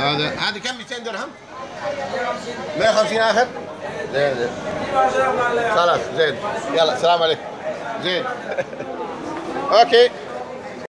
هذا هذا كم؟ 200 درهم. 150 آخر. زين زين. خلاص زين. يلا السلام عليكم. زين. أوكي.